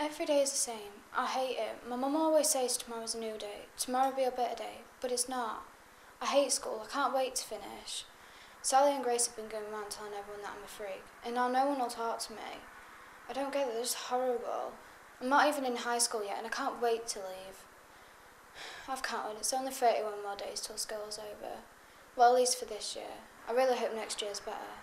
Every day is the same. I hate it. My mum always says tomorrow's a new day. Tomorrow will be a better day. But it's not. I hate school. I can't wait to finish. Sally and Grace have been going around telling everyone that I'm a freak. And now no one will talk to me. I don't get it. They're horrible. I'm not even in high school yet and I can't wait to leave. I've counted. It's only 31 more days till school's over. Well, at least for this year. I really hope next year's better.